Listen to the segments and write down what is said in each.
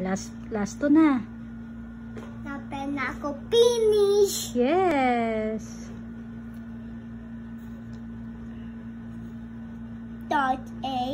last, last to na. Dapat na ako finish. Yes. Dot A.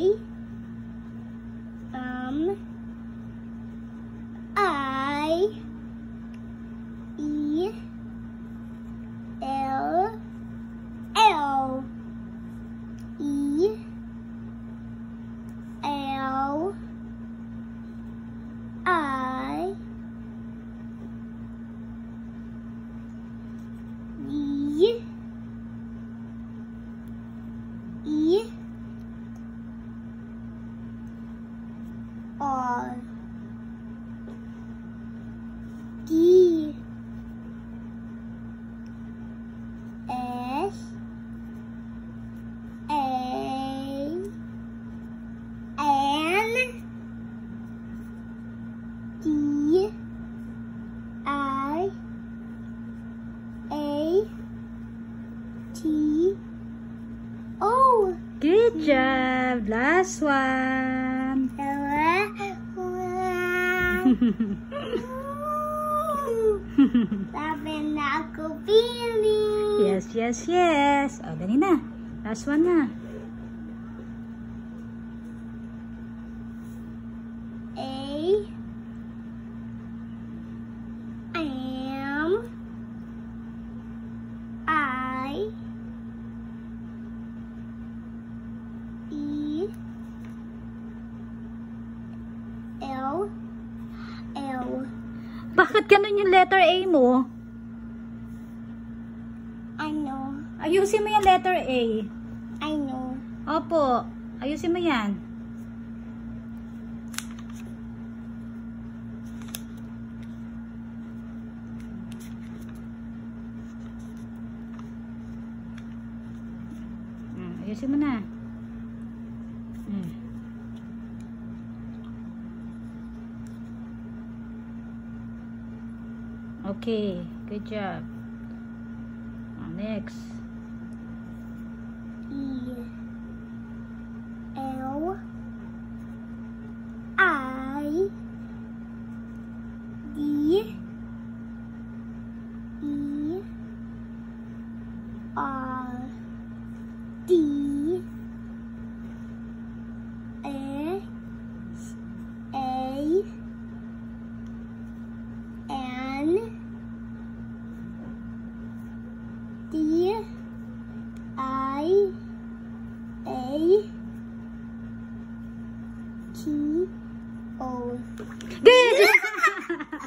Good job. Last one. Sabi na ako feeling. yes, yes, yes. O, dali na. Last one na. A. M. Bakit ganun yung letter A mo? Ano? Ayusin mo yung letter A. Ano? Opo. Ayusin mo yan. Mm, ayusin mo na. Okay, good job. Next. 哦。对